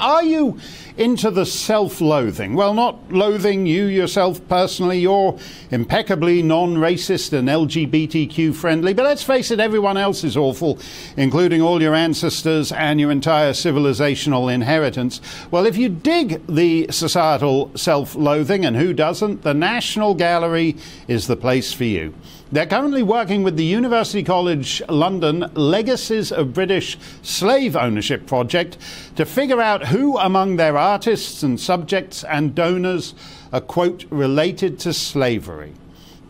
Are you into the self loathing? Well, not loathing you yourself personally, you're impeccably non racist and LGBTQ friendly, but let's face it, everyone else is awful, including all your ancestors and your entire civilizational inheritance. Well, if you dig the societal self loathing, and who doesn't, the National Gallery is the place for you. They're currently working with the University College London Legacies of British Slave Ownership project to figure out who among their artists and subjects and donors are, quote, related to slavery.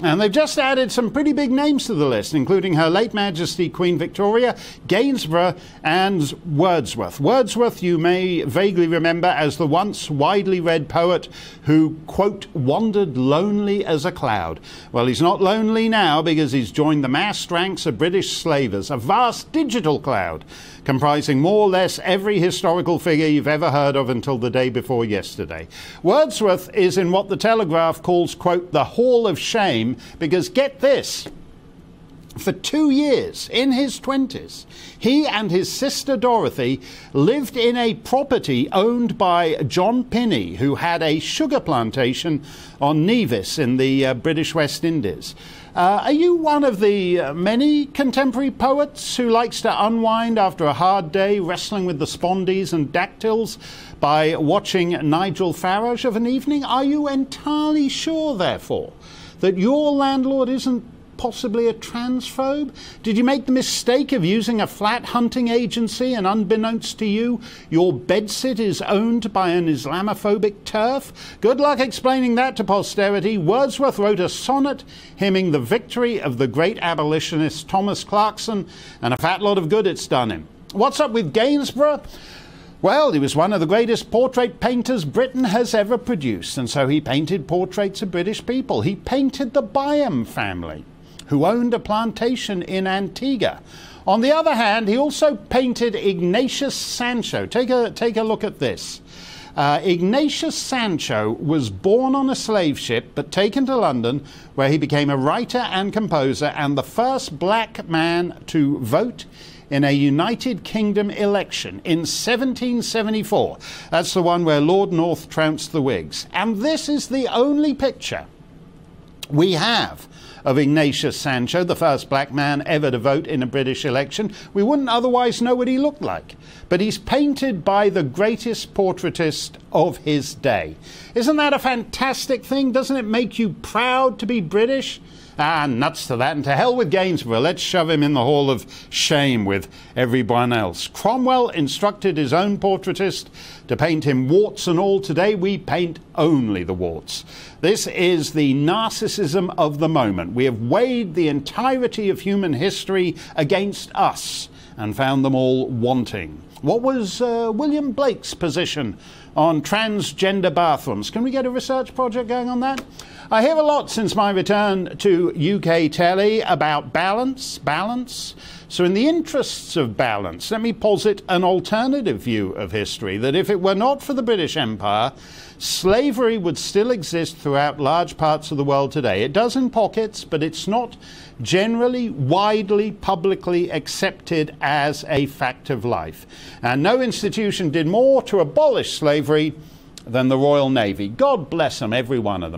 And they've just added some pretty big names to the list, including Her Late Majesty Queen Victoria, Gainsborough, and Wordsworth. Wordsworth, you may vaguely remember as the once widely read poet who, quote, wandered lonely as a cloud. Well, he's not lonely now because he's joined the massed ranks of British slavers, a vast digital cloud comprising more or less every historical figure you've ever heard of until the day before yesterday. Wordsworth is in what the Telegraph calls, quote, the Hall of Shame because get this. For two years, in his 20s, he and his sister Dorothy lived in a property owned by John Pinney, who had a sugar plantation on Nevis in the uh, British West Indies. Uh, are you one of the uh, many contemporary poets who likes to unwind after a hard day wrestling with the spondees and dactyls by watching Nigel Farage of an evening? Are you entirely sure, therefore, that your landlord isn't possibly a transphobe? Did you make the mistake of using a flat hunting agency and unbeknownst to you, your bedsit is owned by an Islamophobic TERF? Good luck explaining that to posterity. Wordsworth wrote a sonnet hymning the victory of the great abolitionist Thomas Clarkson, and a fat lot of good it's done him. What's up with Gainsborough? Well, he was one of the greatest portrait painters Britain has ever produced, and so he painted portraits of British people. He painted the Byam family, who owned a plantation in Antigua. On the other hand, he also painted Ignatius Sancho. Take a, take a look at this. Uh, Ignatius Sancho was born on a slave ship but taken to London, where he became a writer and composer and the first black man to vote in a United Kingdom election in 1774. That's the one where Lord North trounced the Whigs. And this is the only picture we have of Ignatius Sancho, the first black man ever to vote in a British election. We wouldn't otherwise know what he looked like. But he's painted by the greatest portraitist of his day. Isn't that a fantastic thing? Doesn't it make you proud to be British? Ah, nuts to that, and to hell with Gainsborough. Let's shove him in the hall of shame with everyone else. Cromwell instructed his own portraitist to paint him warts and all. Today we paint only the warts. This is the narcissism of the moment. We have weighed the entirety of human history against us and found them all wanting. What was uh, William Blake's position on transgender bathrooms? Can we get a research project going on that? I hear a lot since my return to UK telly about balance, balance. So, in the interests of balance, let me posit an alternative view of history that if it were not for the British Empire, slavery would still exist throughout large parts of the world today. It does in pockets, but it's not generally widely publicly accepted as a fact of life. And no institution did more to abolish slavery than the Royal Navy. God bless them, every one of them.